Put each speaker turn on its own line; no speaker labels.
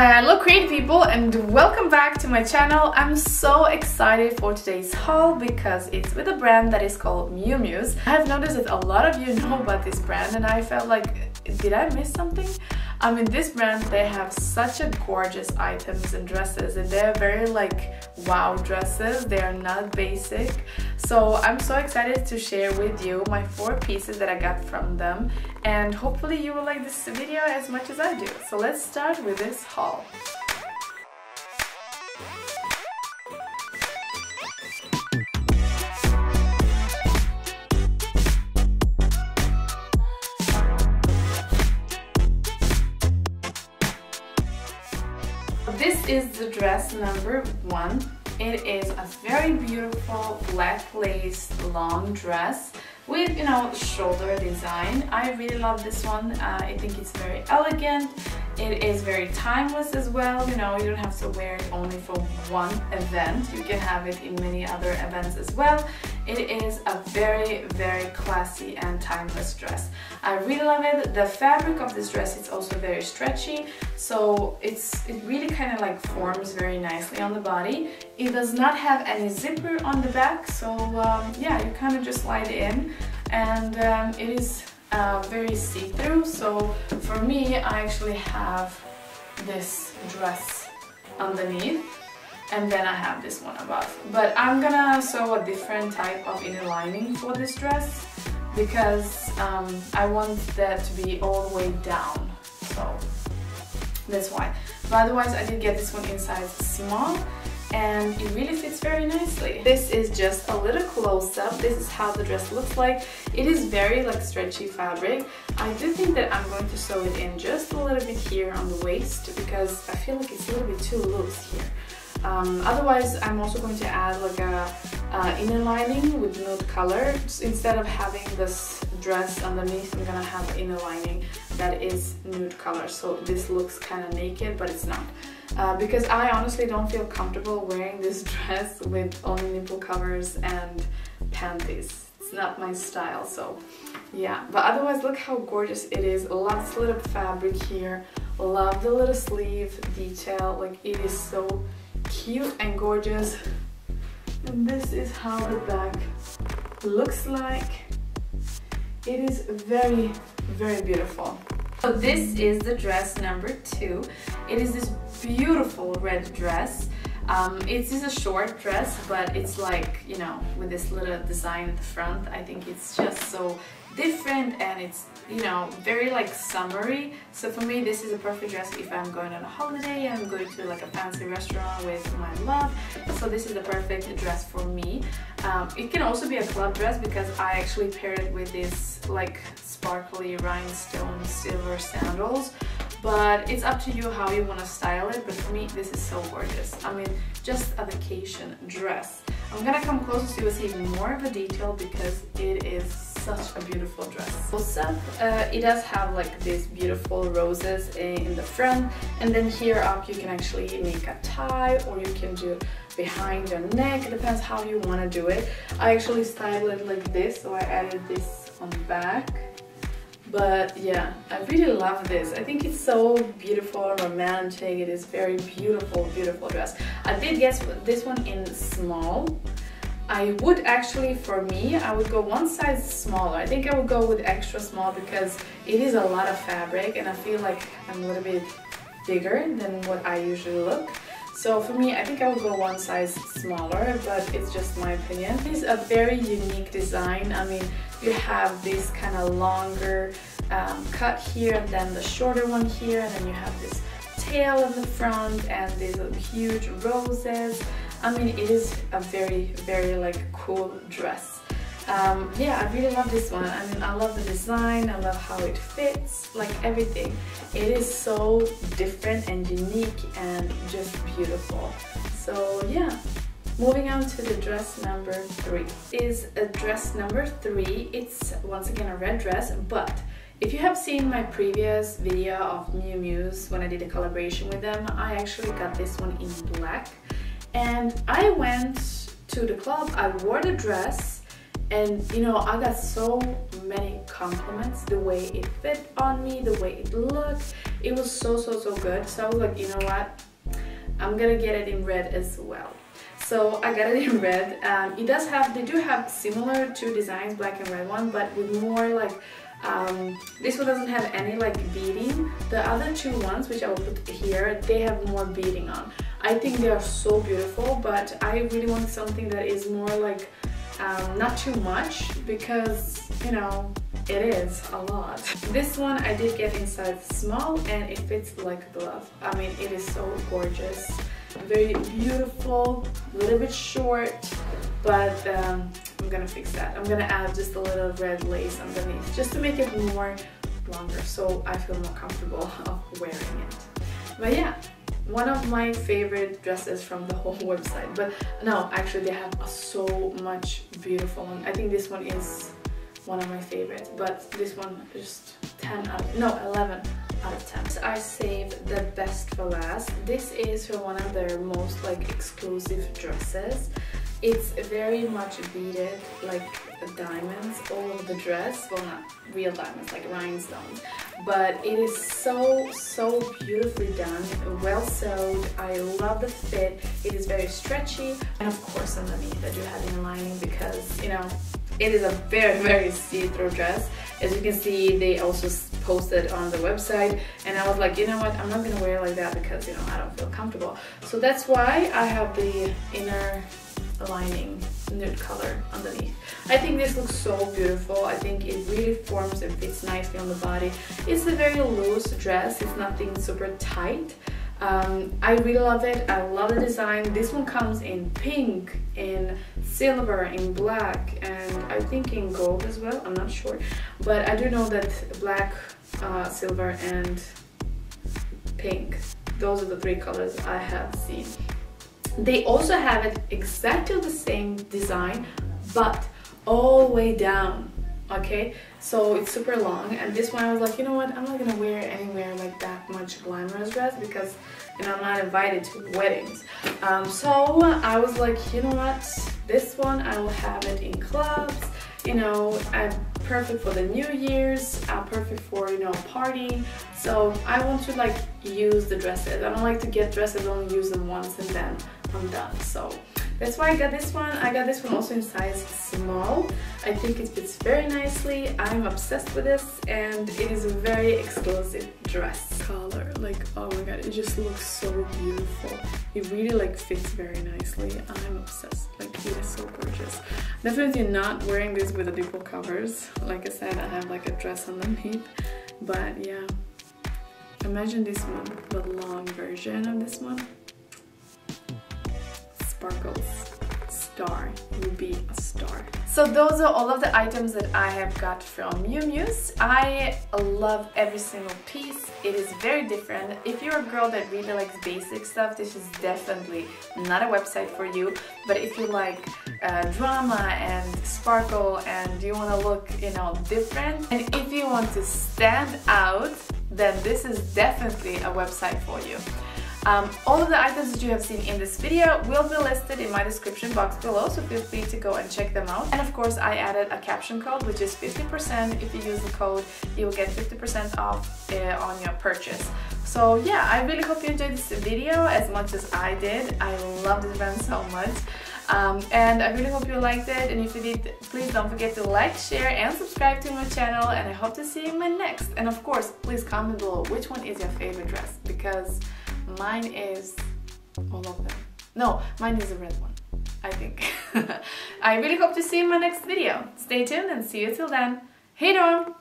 Uh, hello creative people and welcome back to my channel. I'm so excited for today's haul because it's with a brand that is called Mew Mews. I've noticed that a lot of you know about this brand and I felt like, did I miss something? I mean, this brand, they have such a gorgeous items and dresses and they're very like wow dresses. They are not basic. So I'm so excited to share with you my four pieces that I got from them and hopefully you will like this video as much as I do. So let's start with this haul. Is the dress number one. It is a very beautiful black lace long dress with, you know, shoulder design. I really love this one. Uh, I think it's very elegant. It is very timeless as well. You know, you don't have to wear it only for one event. You can have it in many other events as well. It is a very, very classy and timeless dress. I really love it. The fabric of this dress is also very stretchy, so it's it really kind of like forms very nicely on the body. It does not have any zipper on the back, so um, yeah, you kind of just slide in, and um, it is uh, very see-through. So for me, I actually have this dress underneath and then I have this one above. But I'm gonna sew a different type of inner lining for this dress because um, I want that to be all the way down. So that's why. But otherwise I did get this one in size small and it really fits very nicely. This is just a little close-up. This is how the dress looks like. It is very like stretchy fabric. I do think that I'm going to sew it in just a little bit here on the waist because I feel like it's a little bit too loose here. Um, otherwise, I'm also going to add like a uh, inner lining with nude color. instead of having this dress underneath, I'm gonna have inner lining that is nude color. So this looks kind of naked, but it's not. Uh, because I honestly don't feel comfortable wearing this dress with only nipple covers and panties. It's not my style, so yeah. But otherwise, look how gorgeous it is. Lots of little fabric here. Love the little sleeve detail. Like, it is so cute and gorgeous. And this is how the back looks like. It is very very beautiful. So this is the dress number two. It is this beautiful red dress um, it's a short dress but it's like you know with this little design at the front I think it's just so different and it's you know very like summery. So for me this is a perfect dress if I'm going on a holiday I'm going to like a fancy restaurant with my love. So this is the perfect dress for me. Um, it can also be a club dress because I actually paired it with this like sparkly rhinestone silver sandals but it's up to you how you want to style it but for me this is so gorgeous I mean just a vacation dress I'm gonna come closer so you'll see more of a detail because it is such a beautiful dress. Also, uh, it does have like these beautiful roses in the front and then here up you can actually make a tie or you can do behind your neck, it depends how you want to do it. I actually styled it like this so I added this on the back. But yeah, I really love this. I think it's so beautiful, romantic. It is very beautiful, beautiful dress. I did get this one in small I would actually, for me, I would go one size smaller. I think I would go with extra small because it is a lot of fabric and I feel like I'm a little bit bigger than what I usually look. So for me, I think I would go one size smaller, but it's just my opinion. It's a very unique design. I mean, you have this kind of longer um, cut here, and then the shorter one here, and then you have this tail in the front, and these huge roses. I mean, it is a very, very like cool dress. Um, yeah, I really love this one. I mean, I love the design, I love how it fits, like everything. It is so different and unique and just beautiful. So yeah, moving on to the dress number three. Is a dress number three. It's once again a red dress, but if you have seen my previous video of Mew Mews when I did a collaboration with them, I actually got this one in black. And I went to the club, I wore the dress, and you know I got so many compliments the way it fit on me the way it looked. It was so so so good. So I was like you know what? I'm gonna get it in red as well. So I got it in red. Um, it does have they do have similar two designs black and red one but with more like um, this one doesn't have any like beading. The other two ones which I will put here they have more beading on. I think they are so beautiful but I really want something that is more like um, not too much because you know it is a lot. This one I did get in size small and it fits like a glove. I mean it is so gorgeous. Very beautiful a little bit short but um, I'm gonna fix that. I'm gonna add just a little red lace underneath just to make it more longer so I feel more comfortable of wearing it. But yeah one of my favorite dresses from the whole website but no actually they have so much beautiful one. I think this one is one of my favorites but this one just 10 out of, no 11 out of 10 so I saved the best for last. This is for one of their most like exclusive dresses it's very much beaded like diamonds all over the dress. Well not real diamonds like rhinestones. But it is so so beautifully done well sewed. I love the fit. It is very stretchy. And of course underneath i do have the lining because you know it is a very very see-through dress. As you can see they also posted on the website. And I was like you know what? I'm not gonna wear it like that because you know I don't feel comfortable. So that's why I have the inner lining nude color underneath. I think this looks so beautiful. I think it really forms and fits nicely on the body. It's a very loose dress. It's nothing super tight. Um, I really love it. I love the design. This one comes in pink, in silver, in black, and I think in gold as well. I'm not sure. But I do know that black, uh, silver, and pink, those are the three colors I have seen. They also have it exactly the same design, but all the way down, okay? So it's super long, and this one I was like, you know what, I'm not gonna wear anywhere like that much glamorous dress because, you know, I'm not invited to weddings. Um, so I was like, you know what, this one I will have it in clubs, you know, I'm perfect for the New Year's, I'm perfect for, you know, partying. So I want to like use the dresses. I don't like to get dresses, only use them once and then I'm done. So that's why I got this one. I got this one also in size small. I think it fits very nicely. I'm obsessed with this and it is a very exclusive dress color. Like, oh my god, it just looks so beautiful. It really like fits very nicely. I'm obsessed. Like, it is so gorgeous. Definitely not wearing this with the dipple covers. Like I said, I have like a dress underneath. But yeah, imagine this one, the long version of this one sparkles star will be a star. So those are all of the items that I have got from Mew Mews. I love every single piece. It is very different. If you're a girl that really likes basic stuff, this is definitely not a website for you. But if you like uh, drama and sparkle and you want to look, you know, different, and if you want to stand out, then this is definitely a website for you. Um, all of the items that you have seen in this video will be listed in my description box below, so feel free to go and check them out. And of course, I added a caption code, which is 50%. If you use the code, you will get 50% off uh, on your purchase. So yeah, I really hope you enjoyed this video as much as I did. I love this brand so much. Um, and I really hope you liked it and if you did please don't forget to like share and subscribe to my channel and I hope to see you in my next and of course please comment below which one is your favorite dress because Mine is all of them. No, mine is a red one, I think. I really hope to see you in my next video. Stay tuned and see you till then. Hey, Dorm!